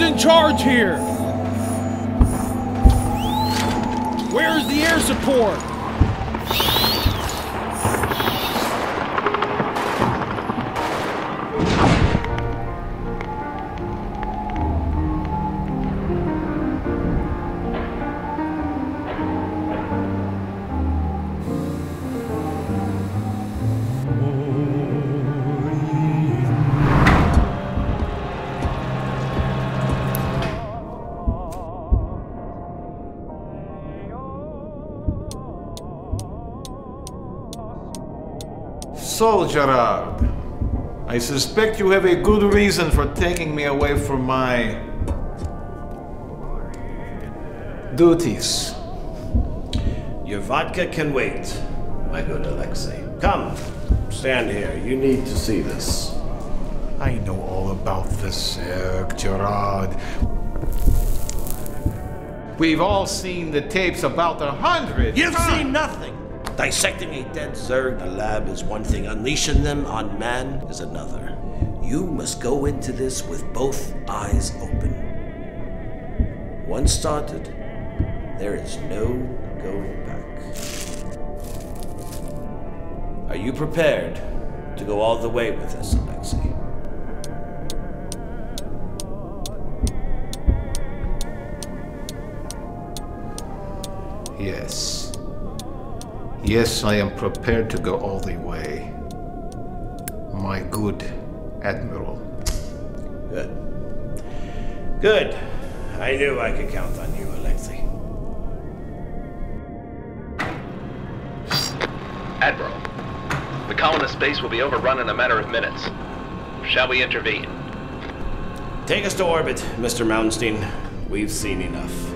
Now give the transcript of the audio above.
Who's in charge here? Where's the air support? So, Gerard, I suspect you have a good reason for taking me away from my duties. Your vodka can wait, my good Alexei. Come, stand here. You need to see this. I know all about the Zerg, Gerard. We've all seen the tapes about a hundred. You've seen nothing. Dissecting a dead Zerg in a lab is one thing, unleashing them on man is another. You must go into this with both eyes open. Once started, there is no going back. Are you prepared to go all the way with us, Alexei? Yes. Yes, I am prepared to go all the way. My good Admiral. Good. Good. I knew I could count on you, Alexei. Admiral, the colonist base will be overrun in a matter of minutes. Shall we intervene? Take us to orbit, Mr. Mountainstein. We've seen enough.